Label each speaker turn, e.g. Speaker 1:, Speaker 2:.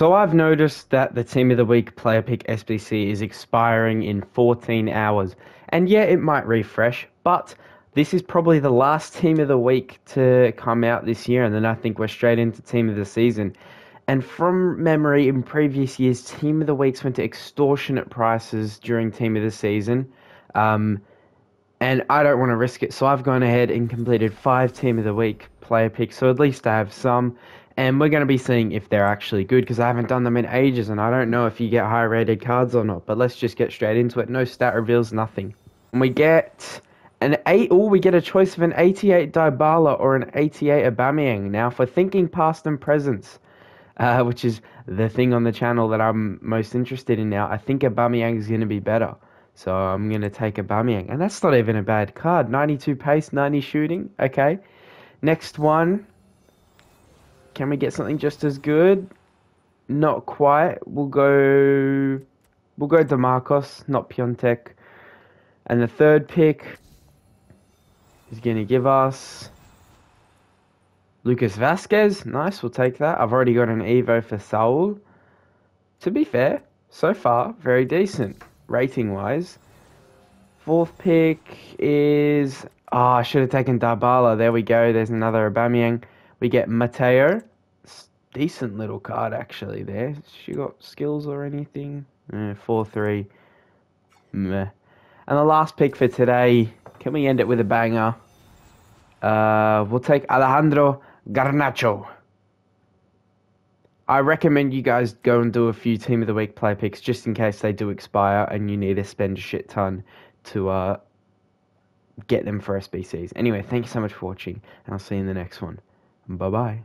Speaker 1: So I've noticed that the Team of the Week Player Pick SBC is expiring in 14 hours. And yeah, it might refresh, but this is probably the last Team of the Week to come out this year, and then I think we're straight into Team of the Season. And from memory, in previous years, Team of the Weeks went to extortionate prices during Team of the Season. Um, and I don't want to risk it, so I've gone ahead and completed five Team of the Week player picks, so at least I have some and we're going to be seeing if they're actually good because I haven't done them in ages and I don't know if you get high rated cards or not. But let's just get straight into it. No stat reveals, nothing. And we get an 8. Oh, we get a choice of an 88 Dybala or an 88 Aubameyang. Now, for thinking past and presents, uh, which is the thing on the channel that I'm most interested in now, I think Aubameyang is going to be better. So I'm going to take Aubameyang. And that's not even a bad card. 92 pace, 90 shooting. Okay. Next one. Can we get something just as good? Not quite. We'll go. We'll go Demarcos, not Piątek. And the third pick is going to give us Lucas Vázquez. Nice, we'll take that. I've already got an Evo for Saul. To be fair, so far, very decent rating wise. Fourth pick is. Oh, I should have taken Dybala. There we go. There's another Aubameyang. We get Mateo. Decent little card actually there. She got skills or anything? Eh, 4-3. Meh. And the last pick for today, can we end it with a banger? Uh, we'll take Alejandro Garnacho. I recommend you guys go and do a few Team of the Week play picks just in case they do expire and you need to spend a shit ton to uh, get them for SBCs. Anyway, thank you so much for watching, and I'll see you in the next one. Bye bye.